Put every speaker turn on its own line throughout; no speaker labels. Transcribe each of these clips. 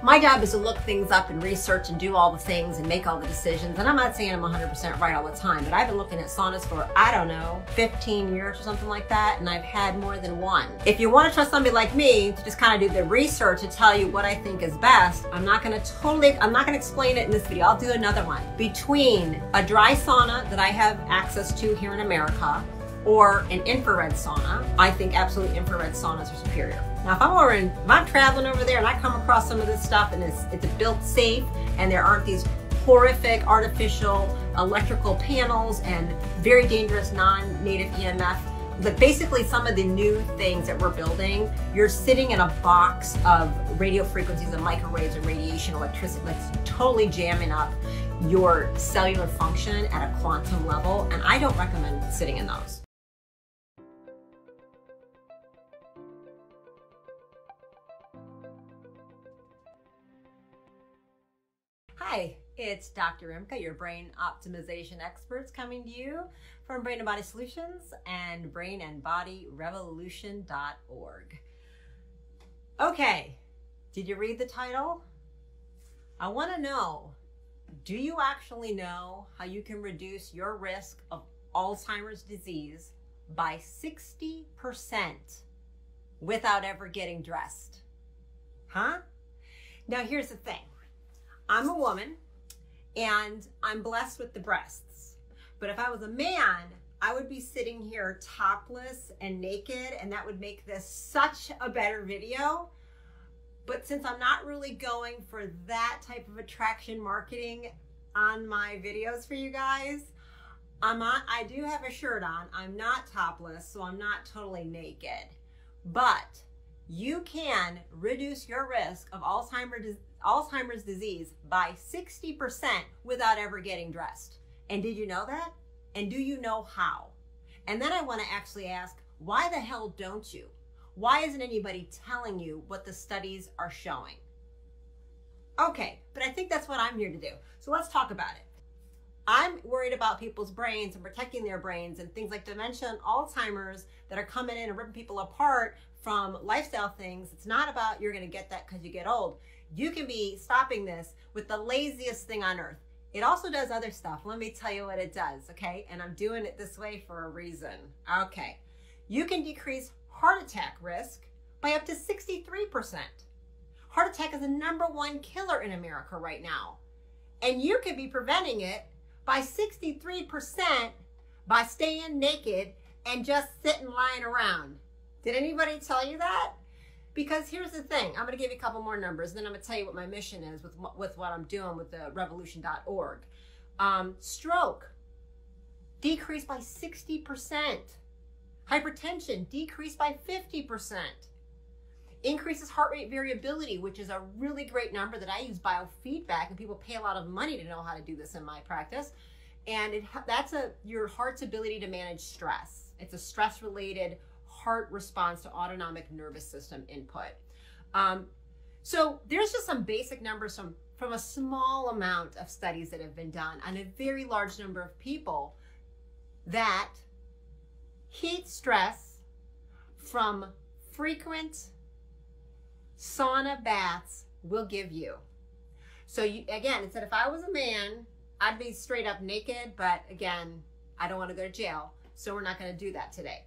My job is to look things up and research and do all the things and make all the decisions. And I'm not saying I'm 100% right all the time, but I've been looking at saunas for, I don't know, 15 years or something like that, and I've had more than one. If you want to trust somebody like me to just kind of do the research to tell you what I think is best, I'm not going to totally, I'm not going to explain it in this video. I'll do another one. Between a dry sauna that I have access to here in America or an infrared sauna, I think absolutely infrared saunas are superior. Now, if I'm over in, if I'm traveling over there and I come across some of this stuff and it's, it's built safe and there aren't these horrific artificial electrical panels and very dangerous non-native EMF, but basically some of the new things that we're building, you're sitting in a box of radio frequencies and microwaves and radiation electricity that's totally jamming up your cellular function at a quantum level. And I don't recommend sitting in those. Hi, it's Dr. Rimka, your brain optimization experts, coming to you from Brain and Body Solutions and brainandbodyrevolution.org. Okay, did you read the title? I want to know do you actually know how you can reduce your risk of Alzheimer's disease by 60% without ever getting dressed? Huh? Now, here's the thing I'm a woman and I'm blessed with the breasts. But if I was a man, I would be sitting here topless and naked, and that would make this such a better video. But since I'm not really going for that type of attraction marketing on my videos for you guys, I'm on, I do have a shirt on. I'm not topless, so I'm not totally naked. But you can reduce your risk of Alzheimer's Alzheimer's disease by 60% without ever getting dressed. And did you know that? And do you know how? And then I want to actually ask, why the hell don't you? Why isn't anybody telling you what the studies are showing? Okay, but I think that's what I'm here to do. So let's talk about it. I'm worried about people's brains and protecting their brains and things like dementia and Alzheimer's that are coming in and ripping people apart from lifestyle things. It's not about you're going to get that because you get old. You can be stopping this with the laziest thing on earth. It also does other stuff. Let me tell you what it does, okay? And I'm doing it this way for a reason. Okay. You can decrease heart attack risk by up to 63%. Heart attack is the number one killer in America right now. And you could be preventing it by 63% by staying naked and just sitting lying around. Did anybody tell you that? Because here's the thing, I'm going to give you a couple more numbers, and then I'm going to tell you what my mission is with with what I'm doing with the revolution.org. Um, stroke decreased by 60%. Hypertension decreased by 50%. Increases heart rate variability, which is a really great number that I use biofeedback, and people pay a lot of money to know how to do this in my practice. And it, that's a your heart's ability to manage stress. It's a stress related heart response to autonomic nervous system input. Um, so there's just some basic numbers from, from a small amount of studies that have been done on a very large number of people that heat stress from frequent sauna baths will give you. So you, again, it said if I was a man, I'd be straight up naked, but again, I don't want to go to jail. So we're not going to do that today.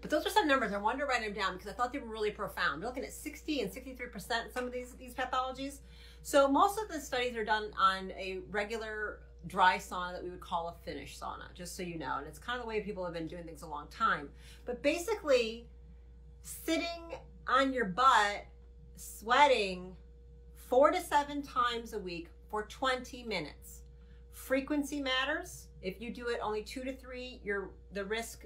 But those are some numbers. I wanted to write them down because I thought they were really profound. We're looking at 60 and 63% in some of these, these pathologies. So most of the studies are done on a regular dry sauna that we would call a Finnish sauna, just so you know. And it's kind of the way people have been doing things a long time. But basically, sitting on your butt, sweating four to seven times a week for 20 minutes. Frequency matters. If you do it only two to three, your the risk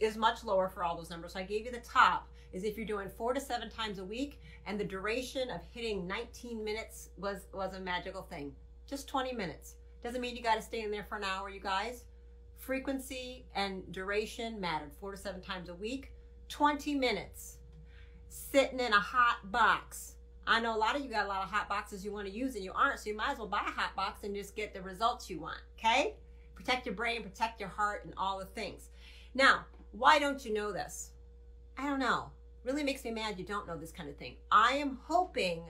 is much lower for all those numbers. So I gave you the top is if you're doing four to seven times a week and the duration of hitting 19 minutes was, was a magical thing. Just 20 minutes. Doesn't mean you got to stay in there for an hour, you guys. Frequency and duration mattered. Four to seven times a week. 20 minutes. Sitting in a hot box. I know a lot of you got a lot of hot boxes you want to use and you aren't, so you might as well buy a hot box and just get the results you want, okay? Protect your brain, protect your heart, and all the things. Now, why don't you know this? I don't know. Really makes me mad you don't know this kind of thing. I am hoping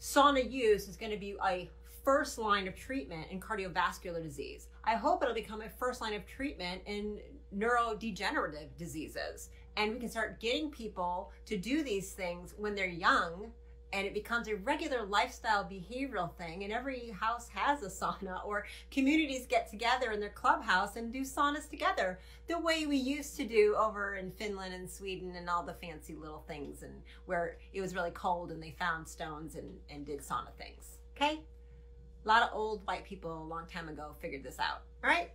sauna use is going to be a first line of treatment in cardiovascular disease. I hope it'll become a first line of treatment in neurodegenerative diseases. And we can start getting people to do these things when they're young and it becomes a regular lifestyle behavioral thing and every house has a sauna or communities get together in their clubhouse and do saunas together the way we used to do over in Finland and Sweden and all the fancy little things and where it was really cold and they found stones and, and did sauna things. Okay? A lot of old white people a long time ago figured this out all right?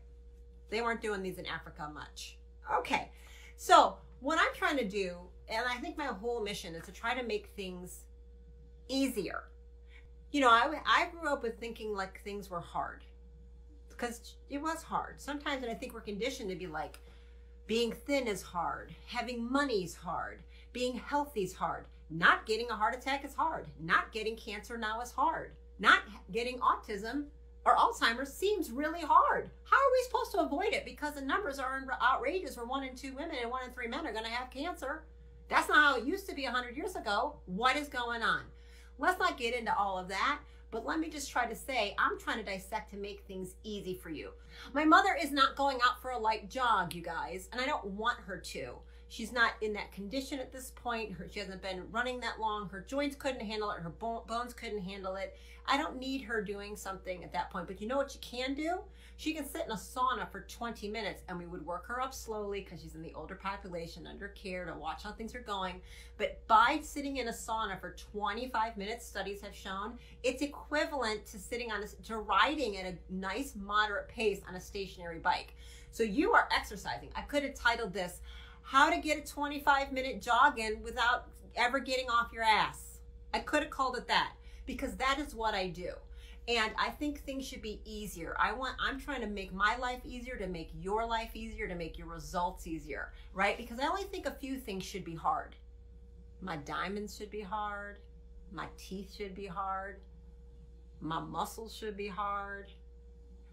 They weren't doing these in Africa much. Okay so what I'm trying to do and I think my whole mission is to try to make things easier. You know, I, I grew up with thinking like things were hard because it was hard. Sometimes, and I think we're conditioned to be like, being thin is hard, having money is hard, being healthy is hard, not getting a heart attack is hard, not getting cancer now is hard, not getting autism or Alzheimer's seems really hard. How are we supposed to avoid it? Because the numbers are outrageous where one in two women and one in three men are going to have cancer. That's not how it used to be 100 years ago. What is going on? Let's not get into all of that, but let me just try to say I'm trying to dissect to make things easy for you. My mother is not going out for a light jog, you guys, and I don't want her to. She's not in that condition at this point. Her, she hasn't been running that long. Her joints couldn't handle it. Her bones couldn't handle it. I don't need her doing something at that point. But you know what you can do? She can sit in a sauna for 20 minutes and we would work her up slowly because she's in the older population under care to watch how things are going. But by sitting in a sauna for 25 minutes, studies have shown it's equivalent to sitting on a, to riding at a nice moderate pace on a stationary bike. So you are exercising. I could have titled this How to Get a 25 Minute Jog In Without Ever Getting Off Your Ass. I could have called it that because that is what I do. And I think things should be easier. I want I'm trying to make my life easier, to make your life easier, to make your results easier, right? Because I only think a few things should be hard. My diamonds should be hard. My teeth should be hard. My muscles should be hard.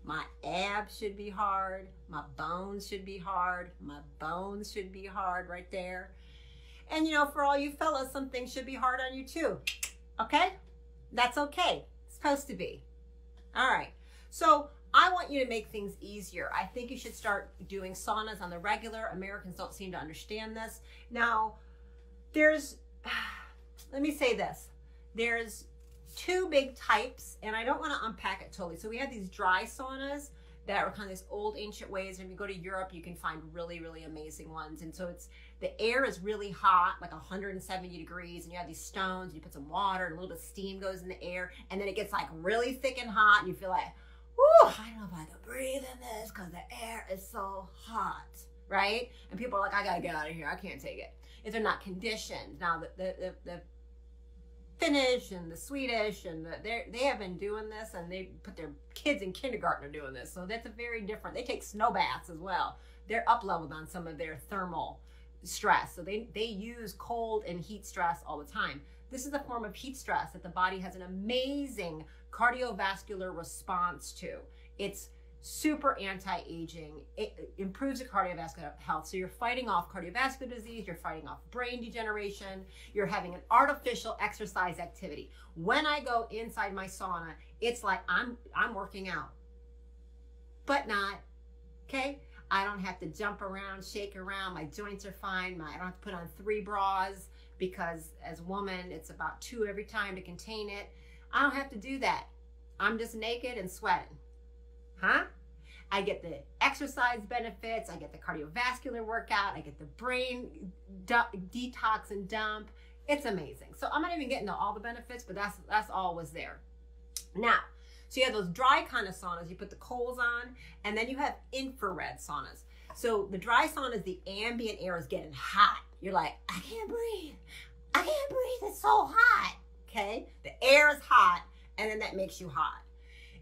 My abs should be hard. My bones should be hard. My bones should be hard right there. And you know, for all you fellas, some things should be hard on you too. Okay? That's okay It's supposed to be. All right. So I want you to make things easier. I think you should start doing saunas on the regular. Americans don't seem to understand this. Now, there's, let me say this. There's two big types, and I don't want to unpack it totally. So we have these dry saunas that are kind of these old ancient ways. And if you go to Europe, you can find really, really amazing ones. And so it's the air is really hot, like 170 degrees, and you have these stones, and you put some water, and a little bit of steam goes in the air, and then it gets like really thick and hot, and you feel like, whoo, I don't know if I can breathe in this because the air is so hot, right? And people are like, I gotta get out of here, I can't take it. If they're not conditioned. Now, the, the, the, the Finnish and the Swedish and the, they have been doing this and they put their kids in kindergarten are doing this. So that's a very different. They take snow baths as well. They're up leveled on some of their thermal stress. So they, they use cold and heat stress all the time. This is a form of heat stress that the body has an amazing cardiovascular response to. It's super anti-aging. It improves your cardiovascular health. So you're fighting off cardiovascular disease, you're fighting off brain degeneration, you're having an artificial exercise activity. When I go inside my sauna, it's like I'm I'm working out. But not. Okay? I don't have to jump around, shake around. My joints are fine. My, I don't have to put on three bras because as a woman, it's about two every time to contain it. I don't have to do that. I'm just naked and sweating. Huh? I get the exercise benefits. I get the cardiovascular workout. I get the brain detox and dump. It's amazing. So I'm not even getting to all the benefits, but that's that's all was there. Now, so you have those dry kind of saunas, you put the coals on, and then you have infrared saunas. So the dry sauna is the ambient air is getting hot. You're like, I can't breathe. I can't breathe. It's so hot. Okay? The air is hot, and then that makes you hot.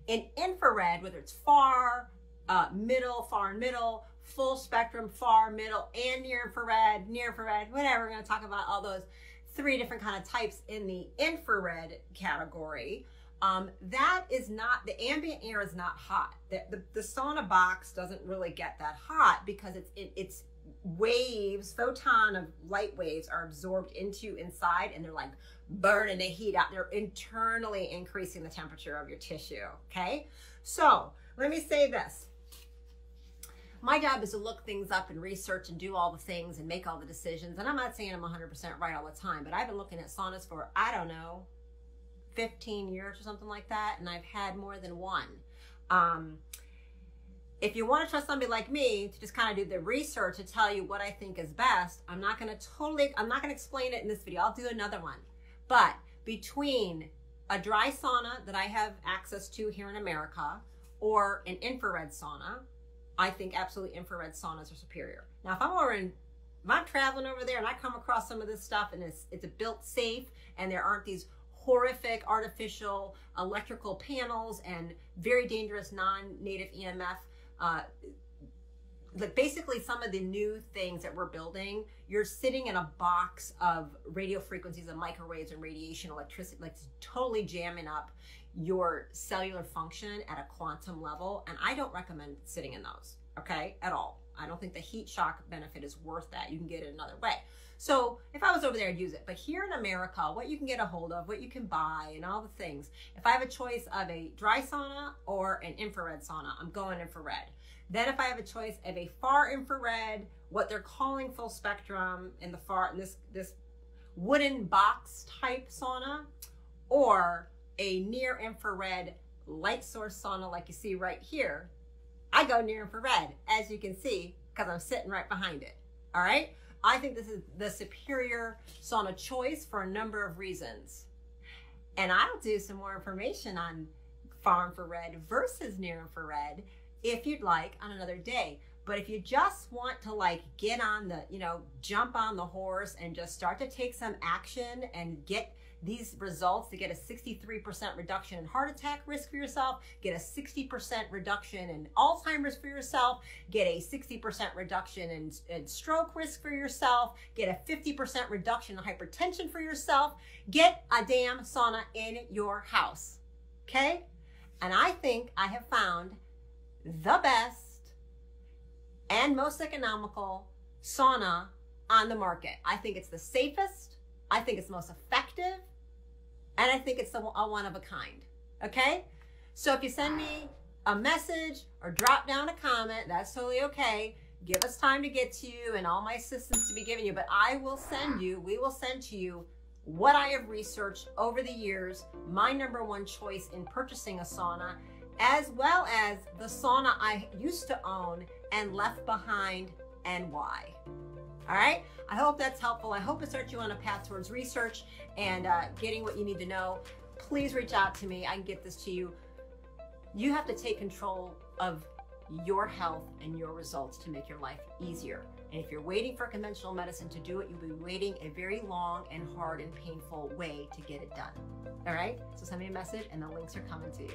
In infrared, whether it's far, uh, middle, far and middle, full spectrum, far, middle, and near infrared, near infrared, whatever. We're to talk about all those three different kind of types in the infrared category. Um, that is not the ambient air is not hot. The, the, the sauna box doesn't really get that hot because it's it, it's waves, photon of light waves are absorbed into inside, and they're like burning the heat out. They're internally increasing the temperature of your tissue. Okay. So let me say this. My job is to look things up and research and do all the things and make all the decisions. And I'm not saying I'm 100% right all the time, but I've been looking at saunas for, I don't know, 15 years or something like that. And I've had more than one. Um, if you want to trust somebody like me to just kind of do the research to tell you what I think is best, I'm not going to totally, I'm not going to explain it in this video. I'll do another one. But between a dry sauna that I have access to here in America or an infrared sauna, I think absolutely infrared saunas are superior. Now, if I'm over in, if I'm traveling over there and I come across some of this stuff and it's it's built safe and there aren't these horrific artificial electrical panels and very dangerous non-native EMF uh, like basically some of the new things that we're building, you're sitting in a box of radio frequencies and microwaves and radiation, electricity, like totally jamming up your cellular function at a quantum level. And I don't recommend sitting in those, okay, at all. I don't think the heat shock benefit is worth that. You can get it another way. So if I was over there, I'd use it. But here in America, what you can get a hold of, what you can buy, and all the things, if I have a choice of a dry sauna or an infrared sauna, I'm going infrared. Then if I have a choice of a far infrared, what they're calling full spectrum in the far, in this, this wooden box type sauna, or a near infrared light source sauna like you see right here, I go near infrared, as you can see, because I'm sitting right behind it. All right? I think this is the superior sauna choice for a number of reasons. And I'll do some more information on far infrared versus near infrared if you'd like on another day. But if you just want to like get on the, you know, jump on the horse and just start to take some action and get these results to get a 63% reduction in heart attack risk for yourself, get a 60% reduction in Alzheimer's for yourself, get a 60% reduction in, in stroke risk for yourself, get a 50% reduction in hypertension for yourself, get a damn sauna in your house. Okay? And I think I have found the best and most economical sauna on the market. I think it's the safest. I think it's most effective. And I think it's a, a one of a kind. Okay? So if you send me a message or drop down a comment, that's totally okay. Give us time to get to you and all my assistance to be given you. But I will send you, we will send to you what I have researched over the years, my number one choice in purchasing a sauna as well as the sauna I used to own and left behind and why. All right, I hope that's helpful. I hope it starts you on a path towards research and uh, getting what you need to know. Please reach out to me. I can get this to you. You have to take control of your health and your results to make your life easier. And if you're waiting for conventional medicine to do it, you'll be waiting a very long and hard and painful way to get it done. All right? So send me a message and the links are coming to you.